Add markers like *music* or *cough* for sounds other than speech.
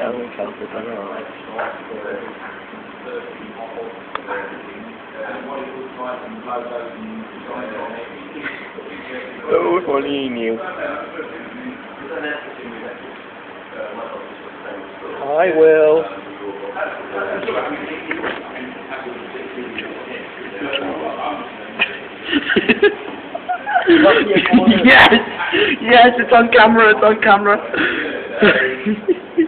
Only you. I will. *laughs* *laughs* yes! Yes, it's on camera, it's on camera. *laughs*